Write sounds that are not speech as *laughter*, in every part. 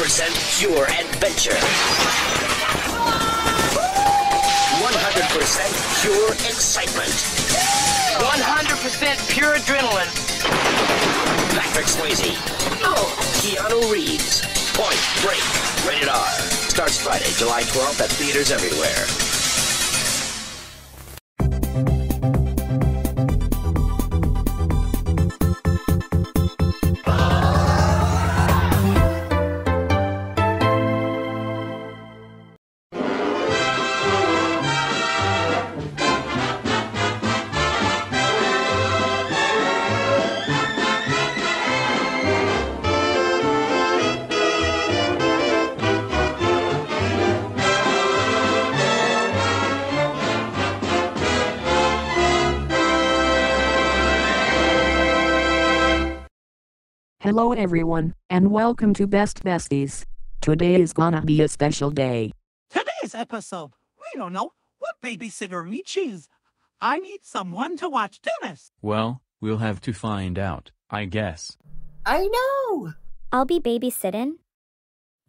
100% pure adventure. 100% pure excitement. 100% pure adrenaline. Patrick Swayze. Keanu Reeves. Point Break. Rated R. Starts Friday, July 12th at theaters everywhere. Hello everyone, and welcome to Best Besties. Today is gonna be a special day. Today's episode, we don't know what babysitter we choose. I need someone to watch Dennis. Well, we'll have to find out, I guess. I know. I'll be babysitting.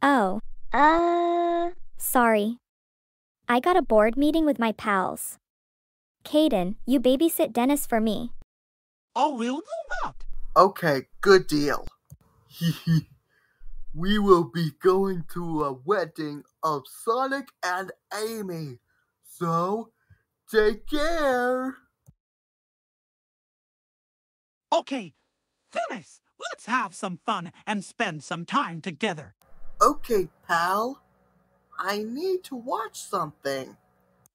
Oh, uh, sorry. I got a board meeting with my pals. Caden, you babysit Dennis for me. Oh, we'll do that. Okay, good deal. *laughs* we will be going to a wedding of Sonic and Amy. So, take care. Okay, Dennis, let's have some fun and spend some time together. Okay, pal. I need to watch something.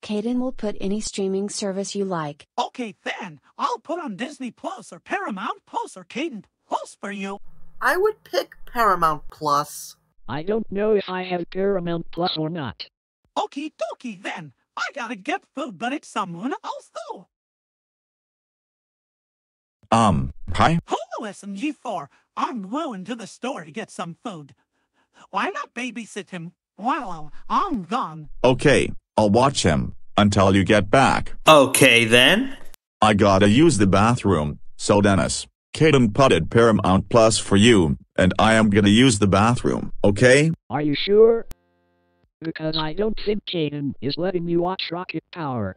Caden will put any streaming service you like. Okay, then, I'll put on Disney Plus or Paramount Plus or Caden Plus for you. I would pick Paramount Plus. I don't know if I have Paramount Plus or not. Okie dokie then. I gotta get food, but it's someone else though. Um, hi? Hello, SMG4. I'm going to the store to get some food. Why not babysit him while I'm gone? Okay, I'll watch him until you get back. Okay then. I gotta use the bathroom, so Dennis, Caden putted Paramount Plus for you, and I am gonna use the bathroom, okay? Are you sure? Because I don't think Caden is letting me watch Rocket Power.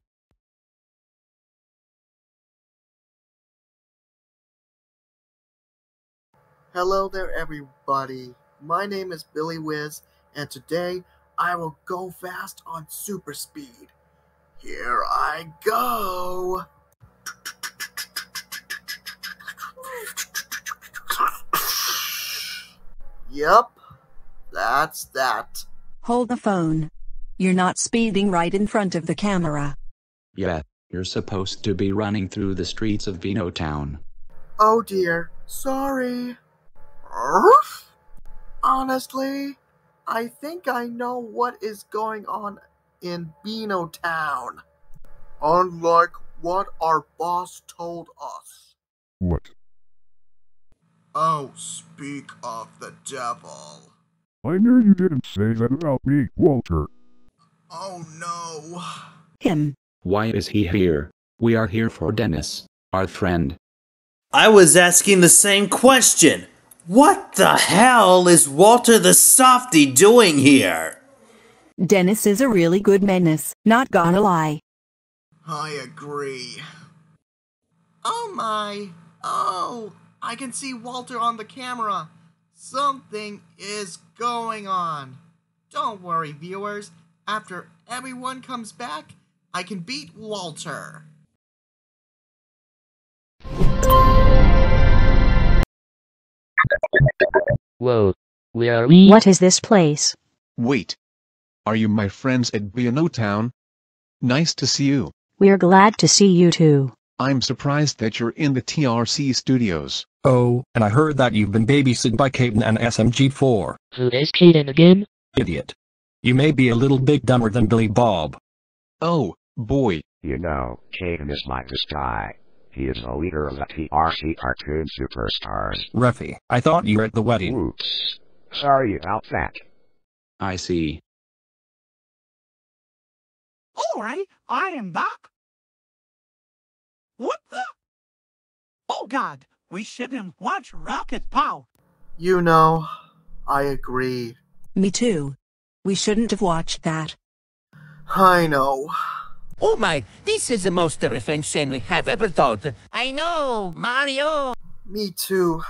Hello there, everybody. My name is Billy Whizz, and today I will go fast on super speed. Here I go. Yep, that's that. Hold the phone. You're not speeding right in front of the camera. Yeah, you're supposed to be running through the streets of Beano Town. Oh dear, sorry. Honestly, I think I know what is going on in Beano Town. Unlike what our boss told us. What? Oh, speak of the devil. I knew you didn't say that about me, Walter. Oh no. Him. Why is he here? We are here for Dennis, our friend. I was asking the same question. What the hell is Walter the Softy doing here? Dennis is a really good menace, not gonna lie. I agree. Oh my. Oh, I can see Walter on the camera. Something is going on. Don't worry, viewers. After everyone comes back, I can beat Walter. Whoa. Where are we? What is this place? Wait. Are you my friends at Beano Town? Nice to see you. We're glad to see you too. I'm surprised that you're in the TRC studios. Oh, and I heard that you've been babysitted by Caden and SMG4. Who is Caden again? Idiot. You may be a little bit dumber than Billy Bob. Oh, boy. You know, Caden is like this guy. He is the leader of the TRC Cartoon Superstars. Ruffy, I thought you were at the wedding. Oops. Sorry about that. I see. Alright, I am back. What the? Oh god, we shouldn't watch Rocket Power. You know, I agree. Me too. We shouldn't have watched that. I know. Oh my, this is the most terrifying scene we have ever thought. I know, Mario. Me too.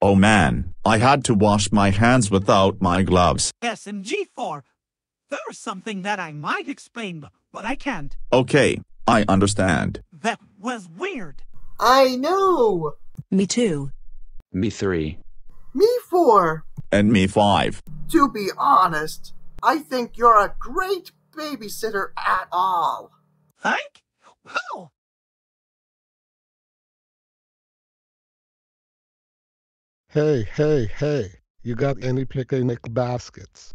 Oh man, I had to wash my hands without my gloves. SMG4. There's something that I might explain, but I can't. Okay, I understand. That was weird. I know. Me too. Me 3. Me four. And me five. To be honest, I think you're a great babysitter at all. Thank? Who? Hey, hey, hey. You got any picnic baskets?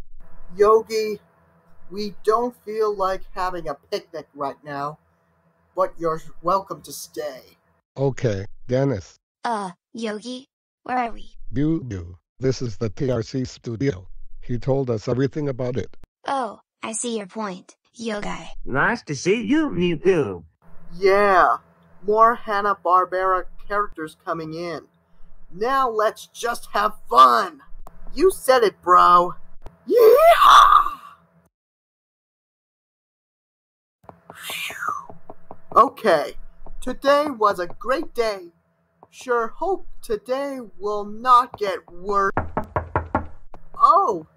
Yogi, we don't feel like having a picnic right now, but you're welcome to stay. Okay, Dennis. Uh, Yogi, where are we? Boo Boo. This is the TRC studio. He told us everything about it. Oh, I see your point. Yogi. Nice to see you, Mewtwo. Yeah, more Hanna-Barbera characters coming in. Now let's just have fun. You said it, bro. Yeah! Okay, today was a great day. Sure hope today will not get worse. Oh,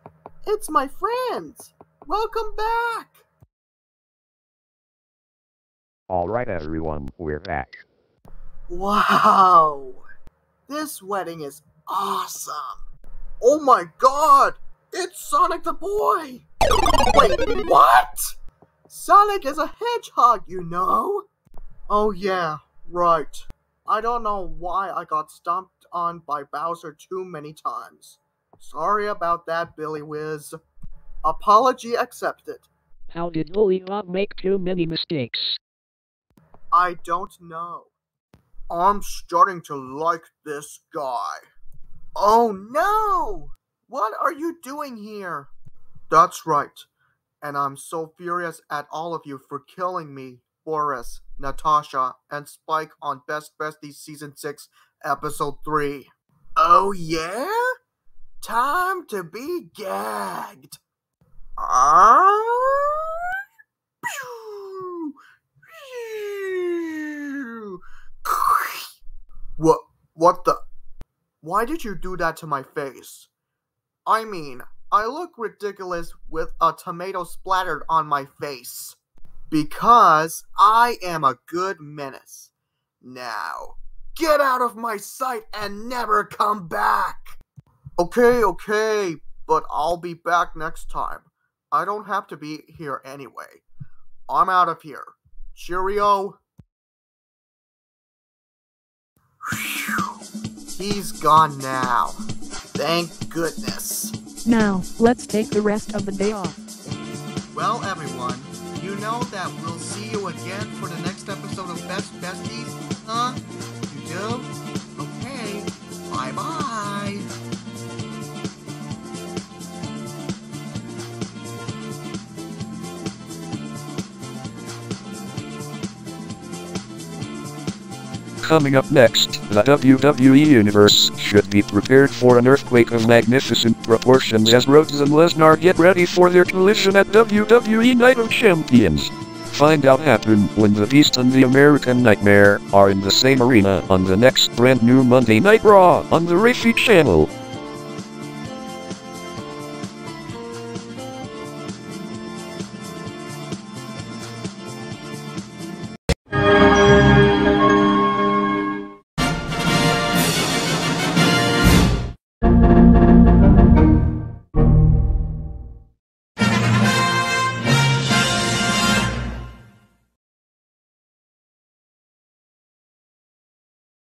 it's my friends. Welcome back. Alright everyone, we're back. Wow. This wedding is awesome. Oh my god! It's Sonic the Boy! Wait, what? Sonic is a hedgehog, you know? Oh yeah, right. I don't know why I got stomped on by Bowser too many times. Sorry about that, Billy Whizz. Apology accepted. How did Lollipop make too many mistakes? I don't know. I'm starting to like this guy. Oh no! What are you doing here? That's right. And I'm so furious at all of you for killing me, Boris, Natasha, and Spike on Best Besties Season 6, Episode 3. Oh yeah? Time to be gagged. What? What the? Why did you do that to my face? I mean, I look ridiculous with a tomato splattered on my face. Because I am a good menace. Now, get out of my sight and never come back! Okay, okay, but I'll be back next time. I don't have to be here anyway. I'm out of here. Cheerio. He's gone now. Thank goodness. Now, let's take the rest of the day off. Well, everyone, you know that we'll see you again for the next episode of Best Besties, huh? You do? Okay. Bye Coming up next, the WWE Universe should be prepared for an earthquake of magnificent proportions as Rhodes and Lesnar get ready for their collision at WWE Night of Champions. Find out happen when the Beast and the American Nightmare are in the same arena on the next brand new Monday Night Raw on the Raphy channel.